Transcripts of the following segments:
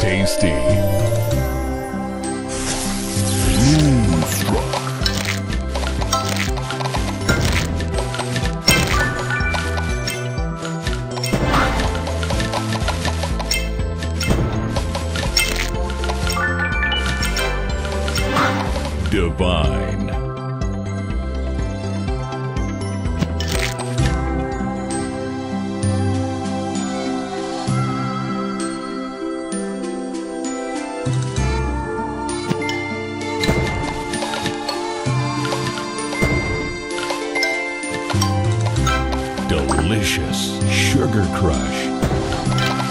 Tasty. Divine. Delicious Sugar Crush.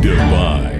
Divine.